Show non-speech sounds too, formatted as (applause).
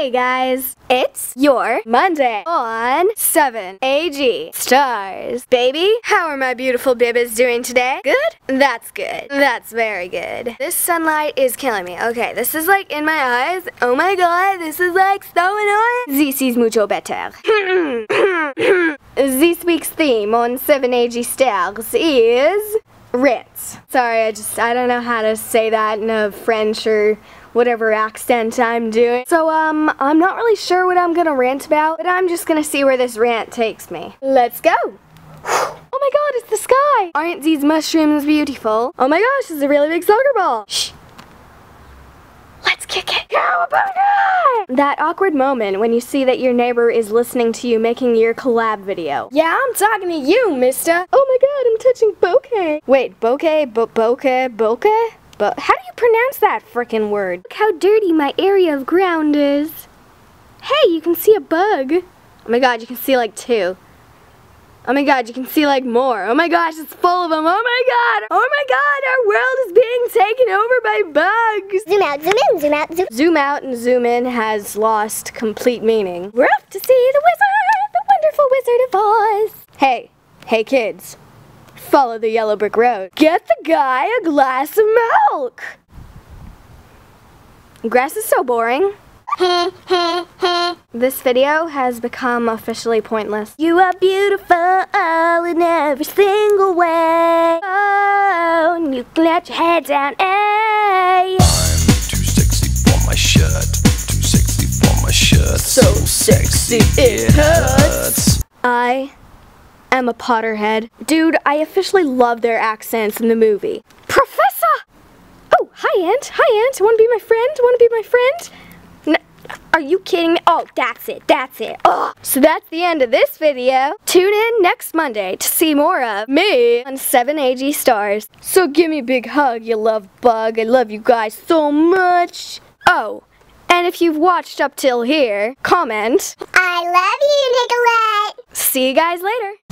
Hey guys, it's your Monday on 7AG Stars. Baby, how are my beautiful bibbies doing today? Good? That's good. That's very good. This sunlight is killing me. Okay, this is like in my eyes. Oh my god, this is like so annoying. This is mucho better. (coughs) this week's theme on 7AG Stars is Ritz. Sorry, I just, I don't know how to say that in a French or whatever accent I'm doing. So, um, I'm not really sure what I'm gonna rant about, but I'm just gonna see where this rant takes me. Let's go! (gasps) Oh my god, it's the sky! Aren't these mushrooms beautiful? Oh my gosh, it's a really big soccer ball! Shh! Let's kick it! Cowabunga! That awkward moment when you see that your neighbor is listening to you making your collab video. Yeah, I'm talking to you, mister! Oh my god, I'm touching bokeh! Wait, bokeh, bo bokeh, bokeh? But how do you pronounce that frickin' word? Look how dirty my area of ground is. Hey, you can see a bug. Oh my god, you can see like two. Oh my god, you can see like more. Oh my gosh, it's full of them. Oh my god. Oh my god, our world is being taken over by bugs. Zoom out, zoom in, zoom out, zoom. Zoom out and zoom in has lost complete meaning. We're off to see the wizard, the wonderful wizard of Oz. Hey, hey kids. Follow the yellow brick road. Get the guy a glass of milk. Grass is so boring. (laughs) this video has become officially pointless. You are beautiful in every single way. Oh, and you can let your head down. Hey. I'm too sexy for my shirt. Too sexy for my shirt. So sexy it hurts. I am a Potterhead. Dude, I officially love their accents in the movie. Professor! Oh, hi, Aunt. Hi, Aunt. Want to be my friend? Want to be my friend? Are you kidding me? Oh, that's it. That's it. Oh. So that's the end of this video. Tune in next Monday to see more of me on 7AG Stars. So give me a big hug, you love bug. I love you guys so much. Oh, and if you've watched up till here, comment. I love you, Nicolette. See you guys later.